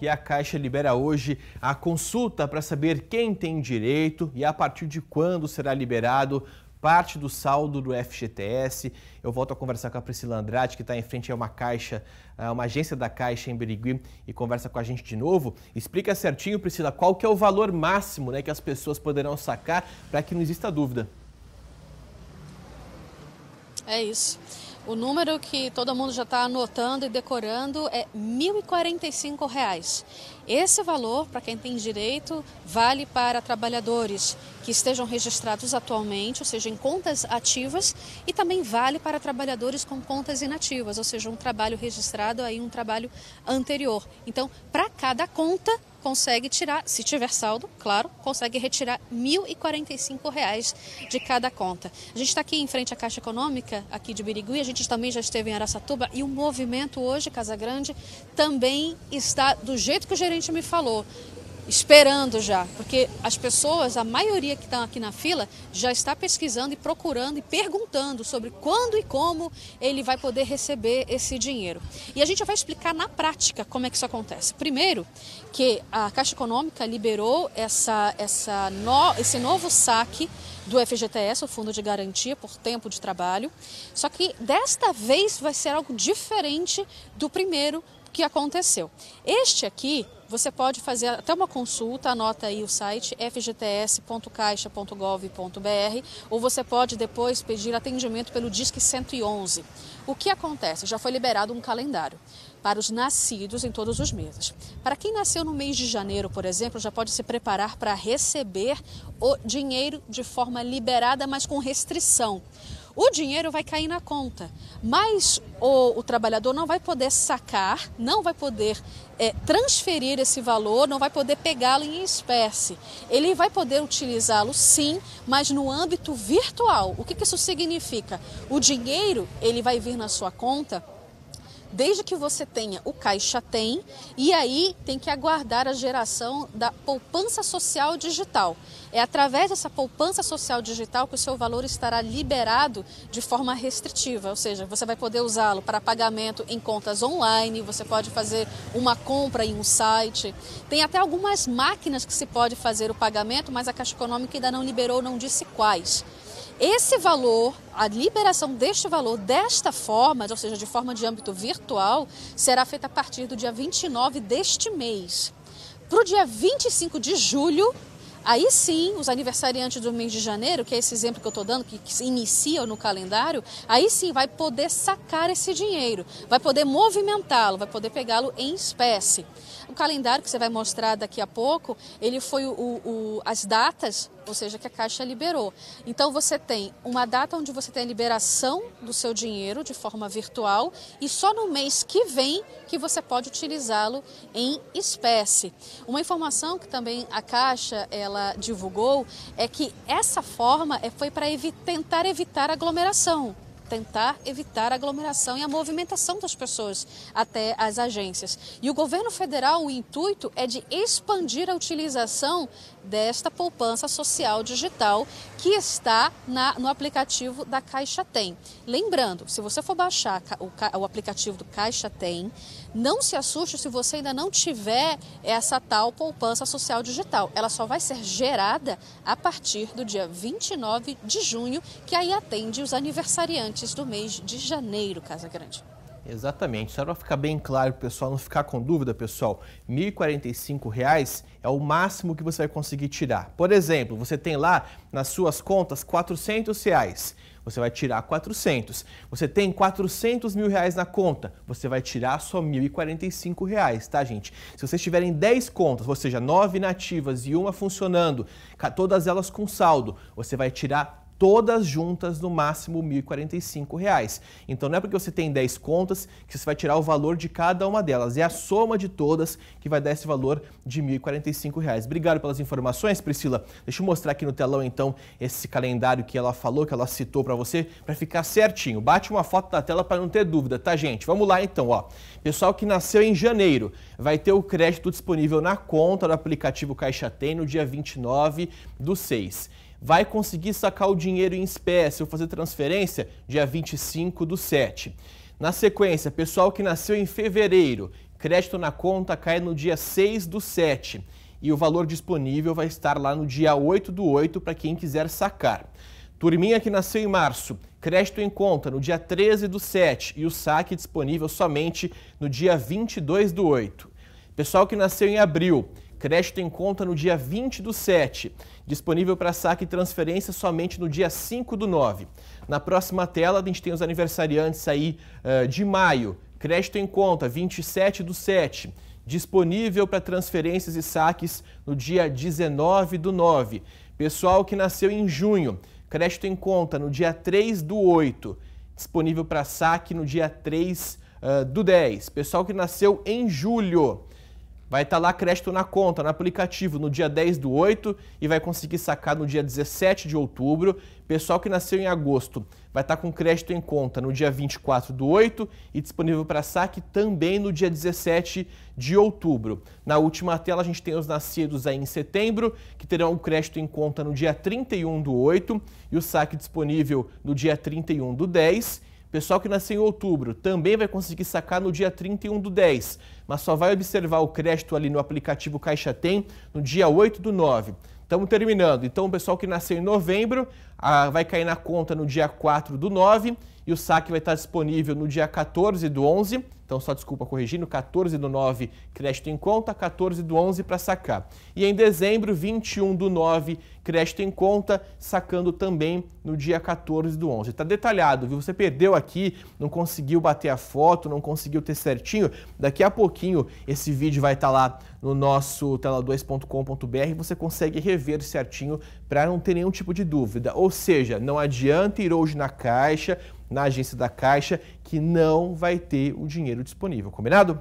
E a Caixa libera hoje a consulta para saber quem tem direito e a partir de quando será liberado parte do saldo do FGTS. Eu volto a conversar com a Priscila Andrade, que está em frente a uma caixa, uma agência da Caixa em Birigui, e conversa com a gente de novo. Explica certinho, Priscila, qual que é o valor máximo né, que as pessoas poderão sacar para que não exista dúvida. É isso. O número que todo mundo já está anotando e decorando é R$ 1.045. Esse valor, para quem tem direito, vale para trabalhadores que estejam registrados atualmente, ou seja, em contas ativas, e também vale para trabalhadores com contas inativas, ou seja, um trabalho registrado aí um trabalho anterior. Então, para cada conta consegue tirar, se tiver saldo, claro, consegue retirar R$ 1.045 de cada conta. A gente está aqui em frente à Caixa Econômica, aqui de Birigui, a gente também já esteve em Araçatuba e o movimento hoje, Casa Grande, também está do jeito que o gerente me falou esperando já, porque as pessoas, a maioria que estão aqui na fila, já está pesquisando e procurando e perguntando sobre quando e como ele vai poder receber esse dinheiro. E a gente vai explicar na prática como é que isso acontece. Primeiro, que a Caixa Econômica liberou essa, essa no, esse novo saque do FGTS, o Fundo de Garantia por Tempo de Trabalho. Só que desta vez vai ser algo diferente do primeiro que aconteceu. Este aqui você pode fazer até uma consulta, anota aí o site fgts.caixa.gov.br ou você pode depois pedir atendimento pelo Disque 111. O que acontece? Já foi liberado um calendário para os nascidos em todos os meses. Para quem nasceu no mês de janeiro, por exemplo, já pode se preparar para receber o dinheiro de forma liberada, mas com restrição o dinheiro vai cair na conta, mas o, o trabalhador não vai poder sacar, não vai poder é, transferir esse valor, não vai poder pegá-lo em espécie. Ele vai poder utilizá-lo sim, mas no âmbito virtual. O que, que isso significa? O dinheiro ele vai vir na sua conta desde que você tenha o Caixa Tem e aí tem que aguardar a geração da poupança social digital. É através dessa poupança social digital que o seu valor estará liberado de forma restritiva, ou seja, você vai poder usá-lo para pagamento em contas online, você pode fazer uma compra em um site. Tem até algumas máquinas que se pode fazer o pagamento, mas a Caixa Econômica ainda não liberou, não disse quais. Esse valor, a liberação deste valor desta forma, ou seja, de forma de âmbito virtual, será feita a partir do dia 29 deste mês. Para o dia 25 de julho, Aí sim, os aniversariantes do mês de janeiro, que é esse exemplo que eu estou dando, que, que inicia no calendário, aí sim vai poder sacar esse dinheiro, vai poder movimentá-lo, vai poder pegá-lo em espécie. O calendário que você vai mostrar daqui a pouco, ele foi o, o, as datas, ou seja, que a Caixa liberou. Então você tem uma data onde você tem a liberação do seu dinheiro de forma virtual e só no mês que vem que você pode utilizá-lo em espécie. Uma informação que também a Caixa ela divulgou é que essa forma é, foi para evi tentar evitar aglomeração tentar evitar a aglomeração e a movimentação das pessoas até as agências. E o governo federal, o intuito é de expandir a utilização desta poupança social digital que está na, no aplicativo da Caixa Tem. Lembrando, se você for baixar o, o aplicativo do Caixa Tem, não se assuste se você ainda não tiver essa tal poupança social digital. Ela só vai ser gerada a partir do dia 29 de junho, que aí atende os aniversariantes do mês de janeiro, Casa Grande. Exatamente. Só para ficar bem claro, pessoal, não ficar com dúvida, pessoal, R$ 1.045 é o máximo que você vai conseguir tirar. Por exemplo, você tem lá nas suas contas 400 reais. Você vai tirar 400. Você tem 400 mil reais na conta, você vai tirar só 1.045 reais, tá, gente? Se vocês tiverem 10 contas, ou seja, 9 nativas e uma funcionando, todas elas com saldo, você vai tirar todas juntas no máximo R$ 1.045. Então não é porque você tem 10 contas que você vai tirar o valor de cada uma delas, é a soma de todas que vai dar esse valor de R$ 1.045. Obrigado pelas informações, Priscila. Deixa eu mostrar aqui no telão então esse calendário que ela falou, que ela citou para você, para ficar certinho. Bate uma foto na tela para não ter dúvida, tá, gente? Vamos lá então, ó. Pessoal que nasceu em janeiro vai ter o crédito disponível na conta do aplicativo Caixa Tem no dia 29 do 6 vai conseguir sacar o dinheiro em espécie ou fazer transferência dia 25 do 7. Na sequência, pessoal que nasceu em fevereiro, crédito na conta cai no dia 6 do 7 e o valor disponível vai estar lá no dia 8 do 8 para quem quiser sacar. Turminha que nasceu em março, crédito em conta no dia 13 do 7 e o saque disponível somente no dia 22 do 8. Pessoal que nasceu em abril, crédito em conta no dia 20 do 7, disponível para saque e transferência somente no dia 5 do 9. Na próxima tela a gente tem os aniversariantes aí uh, de maio, crédito em conta 27 do 7, disponível para transferências e saques no dia 19 do 9. Pessoal que nasceu em junho, crédito em conta no dia 3 do 8, disponível para saque no dia 3 uh, do 10. Pessoal que nasceu em julho, vai estar tá lá crédito na conta, no aplicativo, no dia 10 do 8 e vai conseguir sacar no dia 17 de outubro. Pessoal que nasceu em agosto vai estar tá com crédito em conta no dia 24 do 8 e disponível para saque também no dia 17 de outubro. Na última tela a gente tem os nascidos aí em setembro, que terão o crédito em conta no dia 31 do 8 e o saque disponível no dia 31 do 10 Pessoal que nasceu em outubro também vai conseguir sacar no dia 31 do 10, mas só vai observar o crédito ali no aplicativo Caixa Tem no dia 8 do 9. Estamos terminando. Então, o pessoal que nasceu em novembro ah, vai cair na conta no dia 4 do 9 e o saque vai estar disponível no dia 14 do 11. Então, só desculpa corrigindo, 14 do 9, crédito em conta, 14 do 11 para sacar. E em dezembro, 21 do 9, crédito em conta, sacando também no dia 14 do 11. Está detalhado, viu? Você perdeu aqui, não conseguiu bater a foto, não conseguiu ter certinho. Daqui a pouquinho esse vídeo vai estar tá lá no nosso tela2.com.br você consegue rever certinho para não ter nenhum tipo de dúvida. Ou seja, não adianta ir hoje na caixa, na agência da Caixa, que não vai ter o dinheiro disponível, combinado?